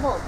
后